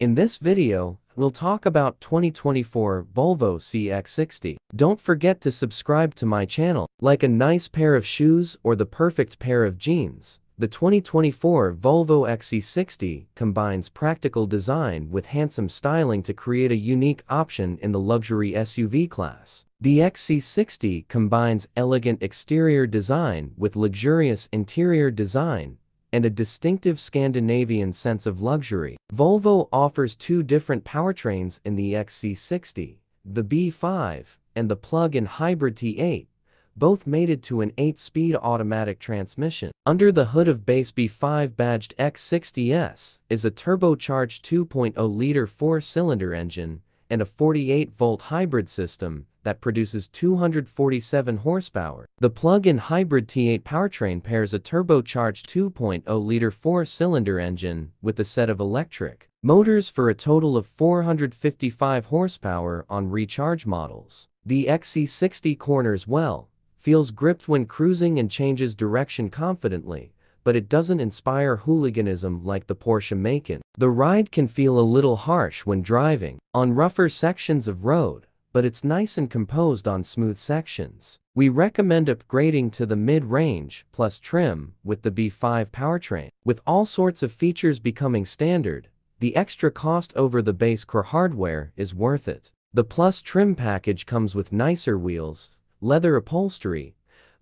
In this video, we'll talk about 2024 Volvo XC60. Don't forget to subscribe to my channel. Like a nice pair of shoes or the perfect pair of jeans, the 2024 Volvo XC60 combines practical design with handsome styling to create a unique option in the luxury SUV class. The XC60 combines elegant exterior design with luxurious interior design and a distinctive Scandinavian sense of luxury. Volvo offers two different powertrains in the XC60, the B5 and the plug-in hybrid T8, both mated to an 8-speed automatic transmission. Under the hood of base B5 badged X60S is a turbocharged 2.0-liter four-cylinder engine and a 48-volt hybrid system that produces 247 horsepower. The plug-in hybrid T8 powertrain pairs a turbocharged 2.0-liter four-cylinder engine with a set of electric motors for a total of 455 horsepower on recharge models. The XC60 corners well, feels gripped when cruising and changes direction confidently, but it doesn't inspire hooliganism like the Porsche Macan. The ride can feel a little harsh when driving on rougher sections of road, but it's nice and composed on smooth sections. We recommend upgrading to the mid-range plus trim with the B5 powertrain. With all sorts of features becoming standard, the extra cost over the base core hardware is worth it. The Plus trim package comes with nicer wheels, leather upholstery,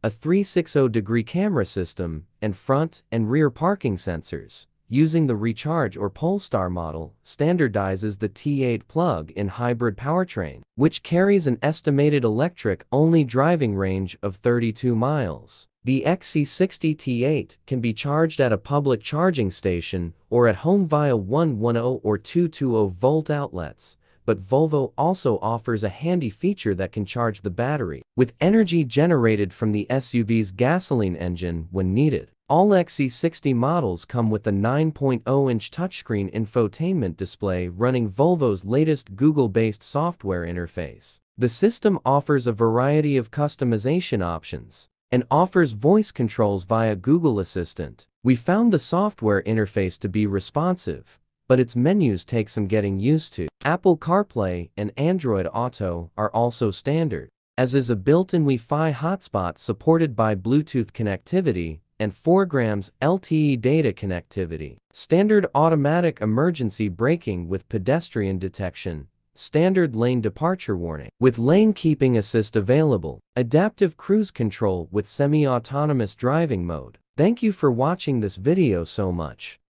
a 360-degree camera system, and front and rear parking sensors using the Recharge or Polestar model, standardizes the T8 plug-in hybrid powertrain, which carries an estimated electric-only driving range of 32 miles. The XC60 T8 can be charged at a public charging station or at home via 110 or 220 volt outlets, but Volvo also offers a handy feature that can charge the battery with energy generated from the SUV's gasoline engine when needed. All XC60 models come with a 9.0-inch touchscreen infotainment display running Volvo's latest Google-based software interface. The system offers a variety of customization options and offers voice controls via Google Assistant. We found the software interface to be responsive, but its menus take some getting used to. Apple CarPlay and Android Auto are also standard, as is a built-in Wi-Fi hotspot supported by Bluetooth connectivity and 4 grams LTE data connectivity. Standard automatic emergency braking with pedestrian detection. Standard lane departure warning with lane keeping assist available. Adaptive cruise control with semi-autonomous driving mode. Thank you for watching this video so much.